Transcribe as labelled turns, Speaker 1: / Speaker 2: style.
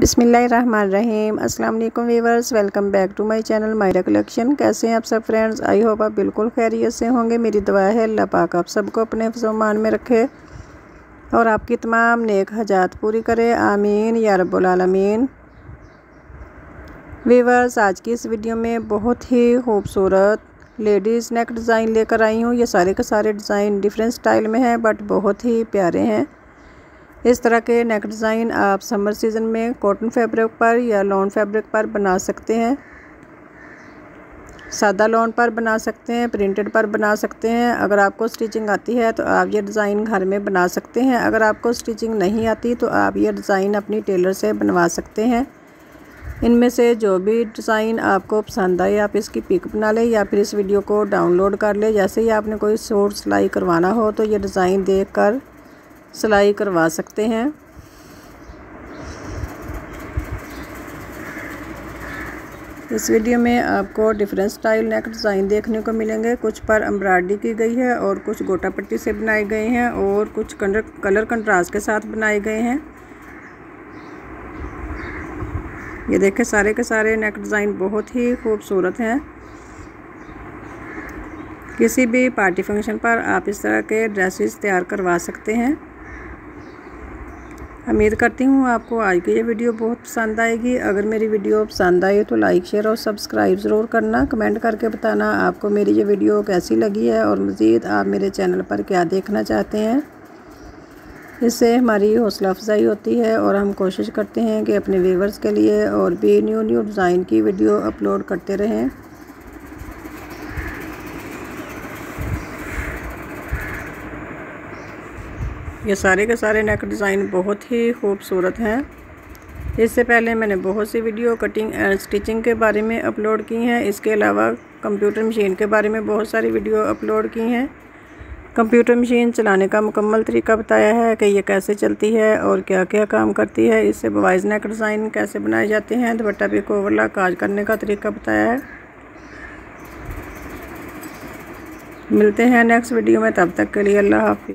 Speaker 1: बिसमीम वालेकुम viewers welcome back to my channel Myra collection कैसे हैं आप सब फ्रेंड्स? आई होप आप बिल्कुल खैरियत से होंगे। मेरी दुआ है, अल्लाह पाक आप सबको अपने फजमान में रखे और आपकी तमाम नेक हजात पूरी करे। आमीन, या रब्बुल आलमीन। वीवर्स आज की इस वीडियो में बहुत ही खूबसूरत लेडीज़ नेक डिज़ाइन लेकर आई हूँ। ये सारे के सारे डिज़ाइन डिफरेंट स्टाइल में हैं, बट बहुत ही प्यारे हैं। इस तरह के नेक डिज़ाइन आप समर सीज़न में कॉटन फैब्रिक पर या लॉन फैब्रिक पर बना सकते हैं। सादा लॉन पर बना सकते हैं, प्रिंटेड पर बना सकते हैं। अगर आपको स्टिचिंग आती है तो आप ये डिज़ाइन घर में बना सकते हैं। अगर आपको स्टिचिंग नहीं आती तो आप ये डिज़ाइन अपनी टेलर से बनवा सकते हैं। इनमें से जो भी डिज़ाइन आपको पसंद आए, आप इसकी पिक बना लें या फिर इस वीडियो को डाउनलोड कर लें। जैसे ही आपने कोई सूट सिलाई करवाना हो तो ये डिज़ाइन देख कर सिलाई करवा सकते हैं। इस वीडियो में आपको डिफरेंट स्टाइल नेक डिज़ाइन देखने को मिलेंगे। कुछ पर एम्ब्रॉयडरी की गई है और कुछ गोटा पट्टी से बनाए गए हैं और कुछ कलर कलर कंट्रास्ट के साथ बनाए गए हैं। ये देखें, सारे के सारे नेक डिज़ाइन बहुत ही खूबसूरत हैं। किसी भी पार्टी फ़ंक्शन पर आप इस तरह के ड्रेसेस तैयार करवा सकते हैं। उम्मीद करती हूँ आपको आज की ये वीडियो बहुत पसंद आएगी। अगर मेरी वीडियो पसंद आए तो लाइक, शेयर और सब्सक्राइब ज़रूर करना। कमेंट करके बताना आपको मेरी ये वीडियो कैसी लगी है और मज़ीद आप मेरे चैनल पर क्या देखना चाहते हैं। इससे हमारी हौसला अफजाई होती है और हम कोशिश करते हैं कि अपने व्यूवर्स के लिए और भी न्यू न्यू डिज़ाइन की वीडियो अपलोड करते रहें। ये सारे के सारे नेक डिज़ाइन बहुत ही खूबसूरत हैं। इससे पहले मैंने बहुत सी वीडियो कटिंग एंड स्टिचिंग के बारे में अपलोड की हैं। इसके अलावा कंप्यूटर मशीन के बारे में बहुत सारी वीडियो अपलोड की हैं। कंप्यूटर मशीन चलाने का मुकम्मल तरीका बताया है कि ये कैसे चलती है और क्या क्या काम करती है। इससे बवाइज नेक डिज़ाइन कैसे बनाए जाते हैं, दुपट्टा भी को ओवरला काज करने का तरीका बताया है। मिलते हैं नेक्स्ट वीडियो में, तब तक के लिए अल्लाह हाफि